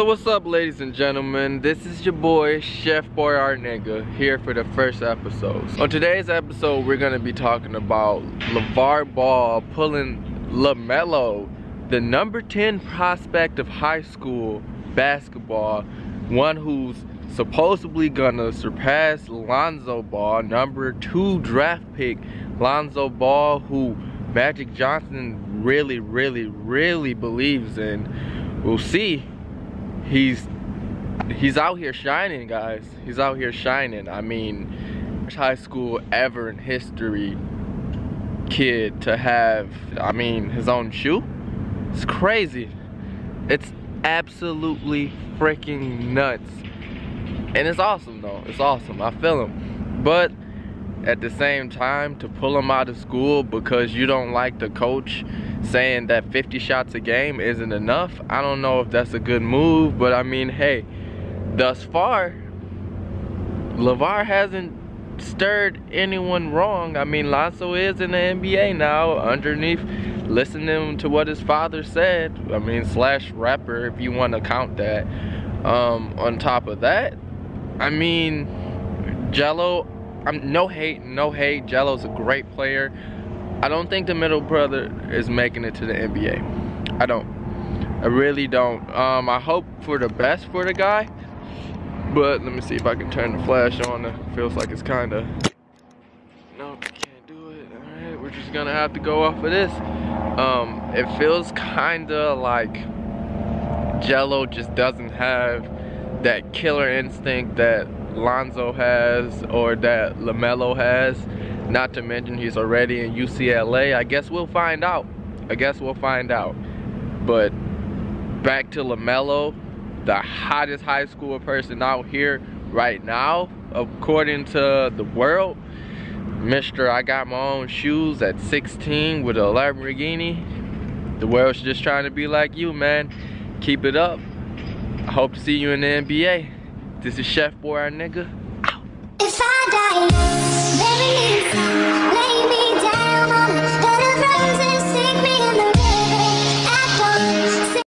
So what's up ladies and gentlemen, this is your boy Chef Boy Art Nigga here for the first episode. On today's episode we're going to be talking about LaVar Ball pulling LaMelo, the number 10 prospect of high school basketball, one who's supposedly gonna surpass Lonzo Ball, number two draft pick, Lonzo Ball, who Magic Johnson really, really, really believes in. We'll see he's he's out here shining, guys. He's out here shining. I mean, high school ever in history kid to have, I mean, his own shoe. It's crazy. It's absolutely freaking nuts. And it's awesome though. It's awesome. I feel him. But at the same time, to pull him out of school because you don't like the coach saying that 50 shots a game isn't enough. I don't know if that's a good move, but I mean, hey, thus far, LaVar hasn't stirred anyone wrong. I mean, Lonzo is in the NBA now underneath listening to what his father said. I mean, slash rapper, if you want to count that. Um, on top of that, I mean, Gelo, I'm no hate, no hate. Gelo's a great player. I don't think the middle brother is making it to the NBA. I don't. I really don't. Um, I hope for the best for the guy. But let me see if I can turn the flash on. It feels like it's kind of... No, can't do it. Alright, we're just gonna have to go off of this. Um, it feels kind of like Gelo just doesn't have that killer instinct that Lonzo has or that LaMelo has. Not to mention he's already in UCLA. I guess we'll find out. I guess we'll find out. But back to LaMelo, the hottest high school person out here right now, according to the world. Mr. I got my own shoes at 16 with a Lamborghini. The world's just trying to be like you, man. Keep it up. I hope to see you in the NBA. This is Chef Boy, our nigga.